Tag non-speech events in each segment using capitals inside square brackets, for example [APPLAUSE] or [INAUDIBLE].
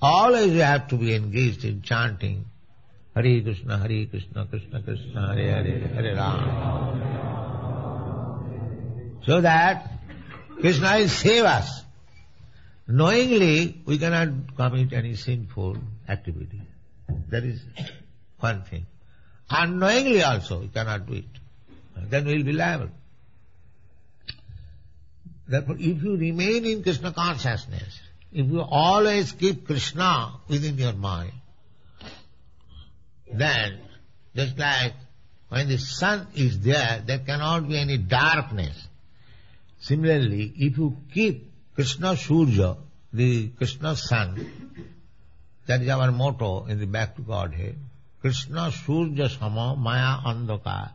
Always you have to be engaged in chanting Hare Krishna, Hare Krishna, Krishna Krishna, Hare Hare, Hare Ram. So that Krishna will save us. Knowingly, we cannot commit any sinful activity. That is one thing. Unknowingly also, we cannot do it. Then we will be liable. Therefore, if you remain in Krishna consciousness, if you always keep Krishna within your mind, then just like when the sun is there, there cannot be any darkness. Similarly, if you keep Krishna Surya, the Krishna sun, that is our motto in the back to Godhead, Krishna Surya Sama Maya Andhaka.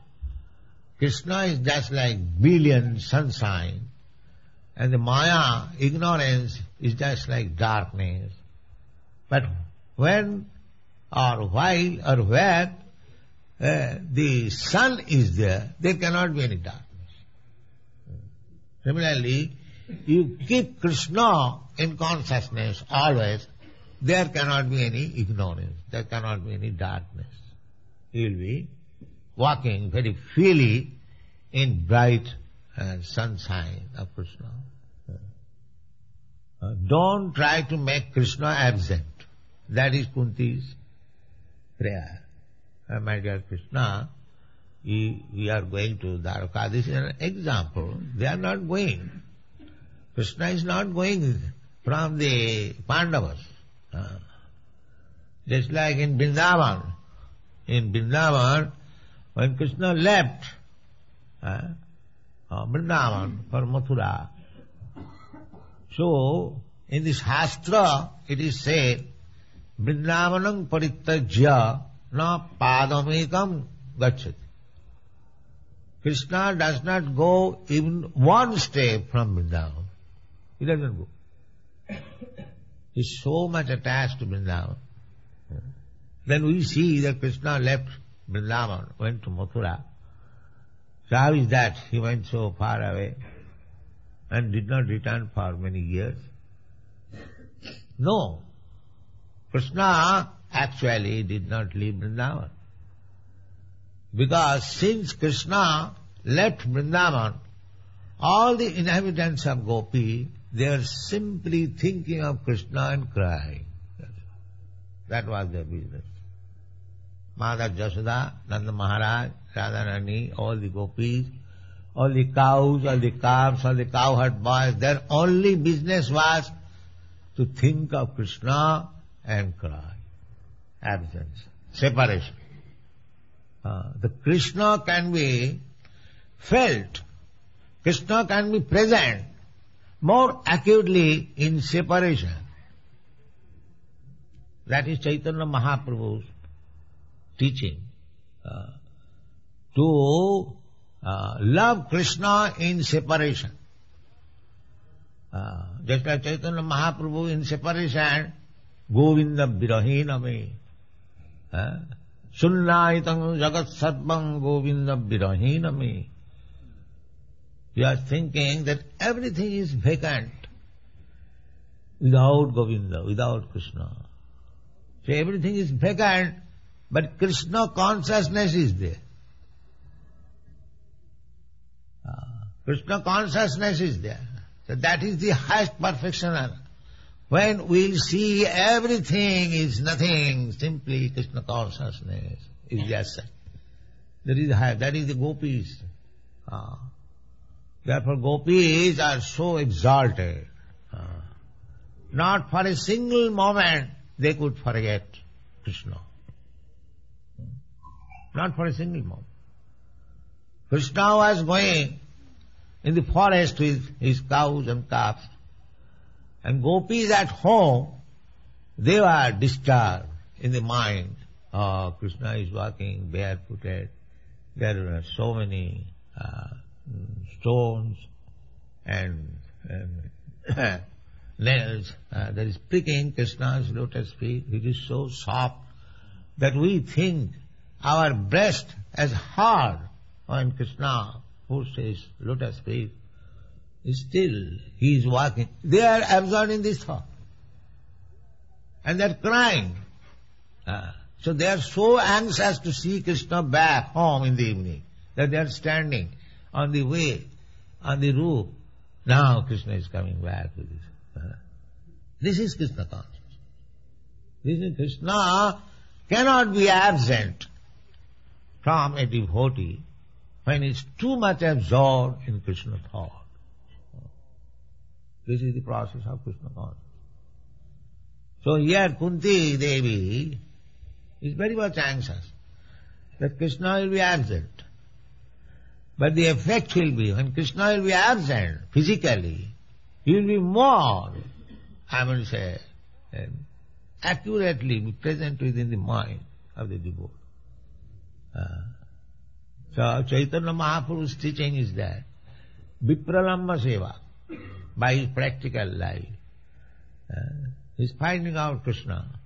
Krishna is just like billion sunshine, and the Maya, ignorance, is just like darkness. But when or while or where uh, the sun is there, there cannot be any darkness. Similarly, you keep Krishna in consciousness always, there cannot be any ignorance, there cannot be any darkness. You will be walking very freely in bright uh, sunshine of Krishna. Uh, don't try to make Krishna absent. That is Kunti's prayer. Uh, my dear Krishna, we, we are going to Dwarka. This is an example. They are not going. Krishna is not going from the Pandavas. Uh, just like in Vrindavan. In Vrindavan, when Krishna left uh, uh, Vrindavan for Mathura, so in this Shastra it is said, Vrindavanam parityajya na padamekam gacchati. Krishna does not go even one step from Vrindavan. He doesn't go. He's so much attached to Vrindavan. Then we see that Krishna left Vrindavan, went to Mathura. So how is that? He went so far away and did not return for many years. No. Krishna actually did not leave Vrindavan. Because since Krishna left Vrindavan, all the inhabitants of Gopi, they are simply thinking of Krishna and crying. That was their business. Mother Jasoda, Nanda Maharaj, Radharani, all the gopis, all the cows, all the calves, all the cowherd boys, their only business was to think of Krishna and cry. Absence, separation. Uh, the Krishna can be felt, Krishna can be present more acutely in separation. That is Chaitanya Mahaprabhu's teaching. Uh, to uh, love Krishna in separation. Uh, just like Chaitanya Mahaprabhu in separation, Govinda Virahinami. Uh, Sunnaitam Jagat Sarvam Govinda Virahinami. You are thinking that everything is vacant without Govinda, without Krishna. So everything is vacant, but Krishna consciousness is there. Uh, Krishna consciousness is there. So that is the highest perfection. When we'll see everything is nothing, simply Krishna consciousness is just that. that is that is the gopis. Uh, therefore gopis are so exalted. Uh, not for a single moment they could forget Krishna. Not for a single moment. Krishna was going in the forest with his cows and calves. And gopis at home, they were disturbed in the mind Oh, Krishna is walking barefooted. There are so many uh, stones and, [COUGHS] nails uh, that is pricking Krishna's lotus feet. It is so soft that we think our breast as hard on Krishna, who says lotus feet, still he is walking. They are absorbed in this thought. And they are crying. Uh, so they are so anxious to see Krishna back home in the evening that they are standing on the way, on the roof. Now Krishna is coming back. This. Uh, this is Krishna consciousness. This is Krishna cannot be absent from a devotee when he is too much absorbed in Krishna thought. This is the process of Krishna consciousness. So here Kunti Devi is very much anxious that Krishna will be absent. But the effect will be, when Krishna will be absent physically, he will be more, I will say, um, accurately present within the mind of the devotee. Uh, so Chaitanya Mahaprabhu's teaching is that Vipralambha Seva, by his practical life, uh, finding out Krishna.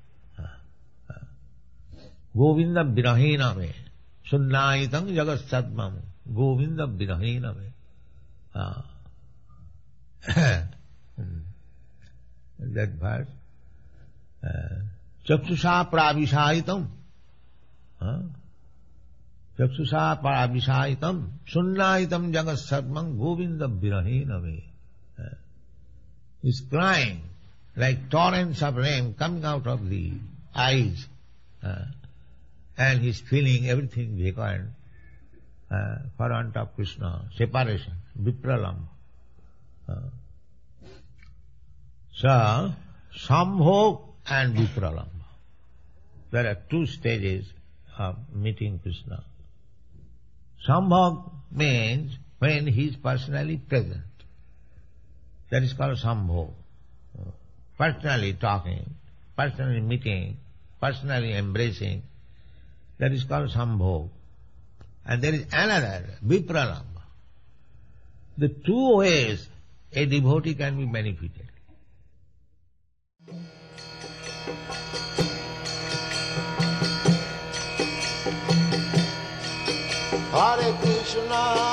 Govind विरहीन में सुन्नायित जगत सदमम गोविंद विरहीन में that verse चक्षुषा प्राविशायितम चक्षुषा प्राविशायितम सुन्नायितम जगत सदमं गोविंद विरहीन में is crying like torrents of rain coming out of the eyes. Uh, and he's feeling everything vacant uh, for want of Krishna, separation, vipralam. Uh, so, Sambhog and Vipralam. There are two stages of meeting Krishna. Sambhog means when he is personally present. That is called Sambhog. Personally talking, personally meeting, personally embracing, that is called Sambhog. And there is another, Vipranam. The two ways a devotee can be benefited. Hare Krishna,